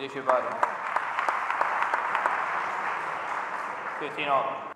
10 pari. 59.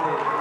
Thank you.